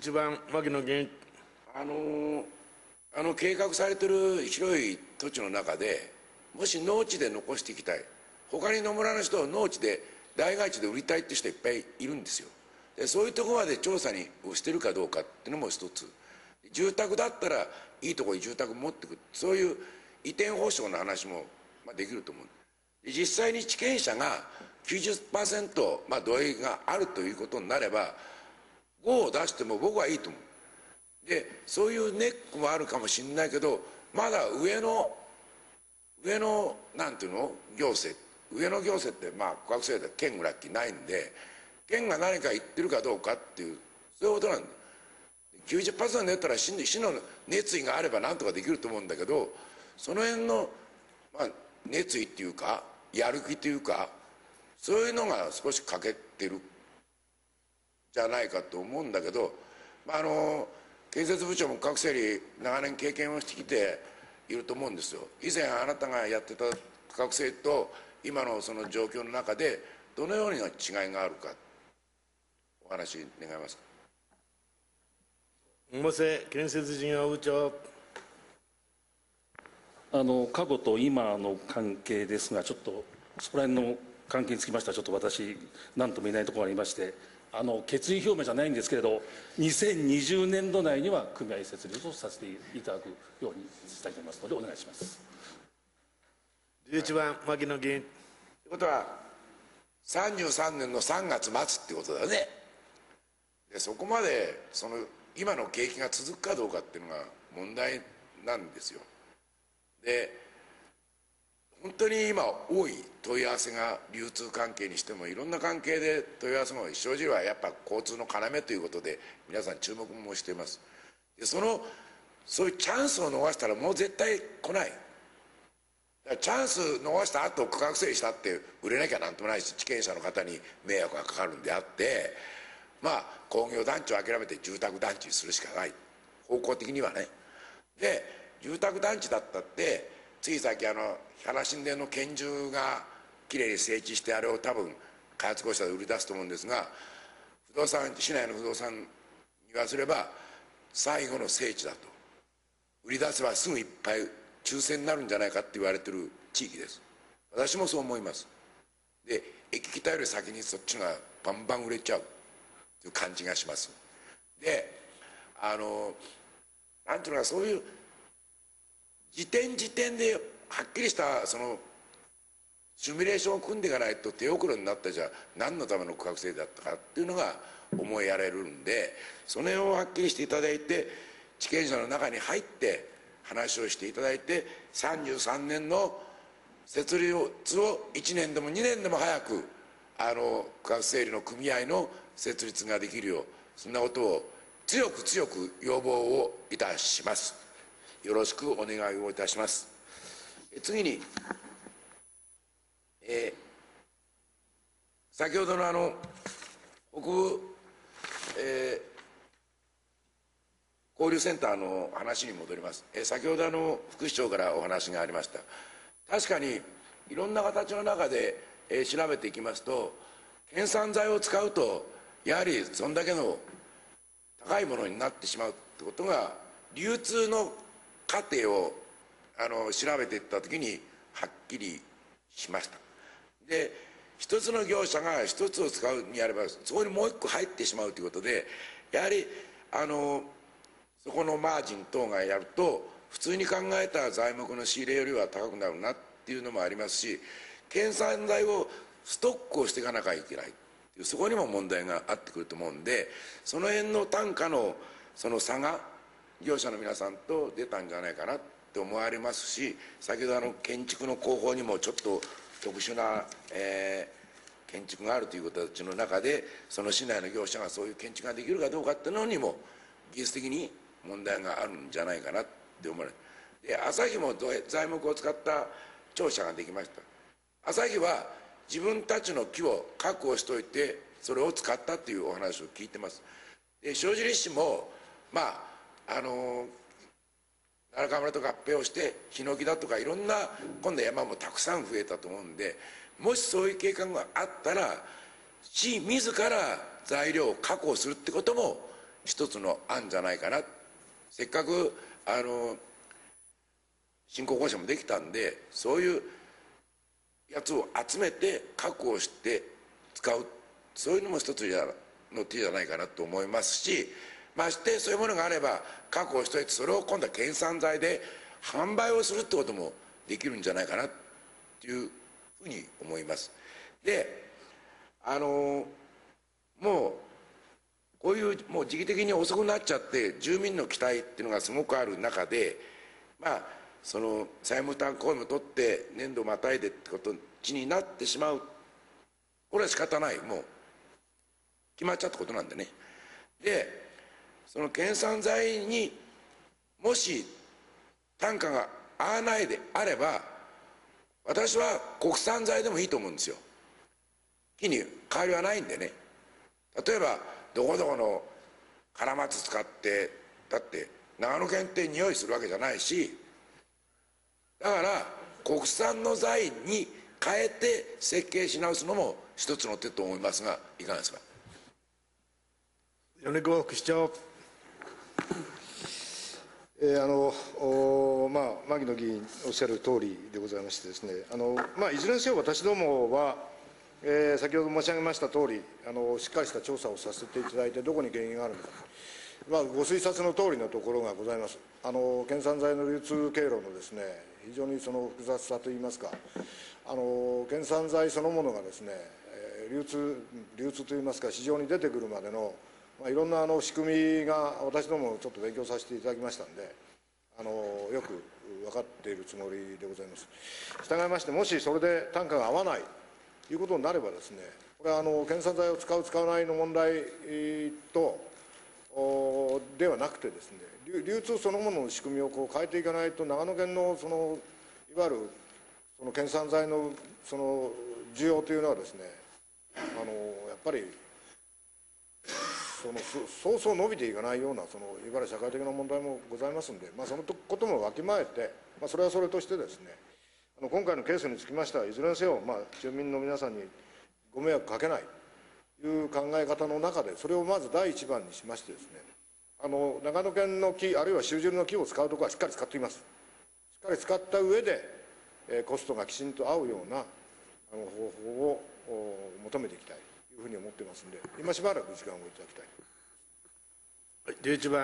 一番牧野議員あのあの計画されてる広い土地の中でもし農地で残していきたい。他に野村の人を農地で大外地で売りたいって人いっぱいいるんですよ。でそういうところまで調査にしてるかどうかっていうのも一つ。住宅だったらいいところに住宅持ってくそういう移転保証の話も、できると思う実際に地権者が90%、まあ、同意があるということになればを出しても僕はいいと思う。でそういうネックもあるかもしれないけどまだ上の上のなんていうの？行政。上の行政ってまあ国学制で県ぐらいないんで県が何か言ってるかどうかっていうそういうことなんだ。90%出たら市の熱意があれば何とかできると思うんだけどその辺の、まあ、熱意っていうかやる気っていうかそういうのが少し欠けてる。じゃないかと思うんだけど、まあ、あの建設部長も各整理長年経験をしてきていると思うんですよ。以前あなたがやってた区画整理と今のその状況の中でどのような違いがあるか。お話願いますか？百瀬建設事業部長あの過去と今の関係ですがちょっとそこら辺の関係につきましてはちょっと私何とも言えないところがありましてあの決意表明じゃないんですけれど2020年度内には組合設立をさせていただくようにしたいと思いますのでお願いします。11番牧野議員ということは33年の3月末ってことだね。でそこまでその今の景気が続くかどうかっていうのが問題なんですよ。で本当に今多い問い合わせが流通関係にしてもいろんな関係で問い合わせも正直はやっぱ交通の要ということで皆さん注目もしています。でそのそういうチャンスを逃したらもう絶対来ない。チャンス逃した後区画整理したって売れなきゃなんともないし地権者の方に迷惑がかかるんであってまあ工業団地を諦めて住宅団地にするしかない。方向的にはね。で住宅団地だったってついさっきあの原神殿の拳銃がきれいに整地してあれを多分開発公社で売り出すと思うんですが不動産市内の不動産に言わせれば最後の聖地だと。売り出せばすぐいっぱい抽選になるんじゃないかって言われてる地域です。私もそう思います。で駅北より先にそっちがバンバン売れちゃう。という感じがします。であのなんていうのかそういう時点時点ではっきりしたそのシミュレーションを組んでいかないと手遅れになったじゃ何のための区画整理だったかっていうのが思いやれるんでその辺をはっきりしていただいて地権者の中に入って話をしていただいて33年の設立を1年でも2年でも早くあの区画整理の組合の設立ができるようそんなことを強く強く要望をいたします。よろしくお願いをいたします。次に、えー、先ほどのあの北部、えー、交流センターの話に戻ります、えー、先ほどあの副市長からお話がありました。確かにいろんな形の中で、えー、調べていきますと県産材を使うとやはりそんだけの高いものになってしまうってことが流通の過程をあの調べていった時にはっきりしました。で一つの業者が一つを使うにやればそこにもう一個入ってしまうということでやはりあのそこのマージン等がやると普通に考えた材木の仕入れよりは高くなるなっていうのもありますし県産材をストックをしていかなきゃいけないっていうそこにも問題があってくると思うんでその辺の単価のその差が業者の皆さんと出たんじゃないかなって思われますし先ほどあの建築の工法にもちょっと特殊な、えー、建築があるということたちの中でその市内の業者がそういう建築ができるかどうかっていうのにも技術的に問題があるんじゃないかなって思われるで朝日も材木を使った庁舎ができました。朝日は自分たちの木を確保しておいてそれを使ったっていうお話を聞いてます。で塩尻市もまああの奈良村と合併をしてヒノキだとかいろんな今度山もたくさん増えたと思うんでもしそういう計画があったら市自ら材料を確保するってことも一つの案じゃないかな。せっかくあの新興公社もできたんでそういうやつを集めて確保して使う。そういうのも一つの手じゃないかなと思いますしましてそういうものがあれば確保しておいてそれを今度は県産材で販売をするってこともできるんじゃないかなっていうふうに思います。であのもうこういうもう時期的に遅くなっちゃって住民の期待っていうのがすごくある中でまあその債務負担公務を取って年度またいでってことになってしまう。これは仕方ない。もう決まっちゃったことなんでね。でその県産材にもし単価が合わないであれば私は国産材でもいいと思うんですよ。木に変わりはないんでね。例えばどこどこのカラマツ使ってだって長野県って匂いするわけじゃないしだから国産の材に変えて設計し直すのも一つの手と思いますがいかがですか？米子副市長。えーあのまあ、牧野議員おっしゃる通りでございましてですね、あのまあ、いずれにせよ私どもは、えー先ほど申し上げました通りあのしっかりした調査をさせていただいて、どこに原因があるのか、まあ、ご推察の通りのところがございます。あの県産材の流通経路のですね、非常にその複雑さといいますか、あの県産材そのものがですね、え流通、流通といいますか、市場に出てくるまでの、まあ、いろんなあの仕組みが私どもちょっと勉強させていただきましたんで、あのよく分かっているつもりでございます。従いまして、もしそれで単価が合わないということになればですね、これはあの検査剤を使う、使わないの問題とではなくてですね、流通そのものの仕組みをこう変えていかないと、長野県のそのいわゆるその検査剤のその需要というのはですね、あのやっぱりそのそうそう伸びていかないようなそのいわゆる社会的な問題もございますので、まあ、そのこともわきまえて、まあ、それはそれとしてですねあの今回のケースにつきましてはいずれにせよ、まあ、住民の皆さんにご迷惑かけないという考え方の中でそれをまず第一番にしましてですねあの長野県の木あるいは集汁の木を使うところはしっかり使っています。しっかり使った上で、えーコストがきちんと合うようなあの方法を求めていきたい。ふうに思ってますんで今しばらく時間をいただきたい。はい11番。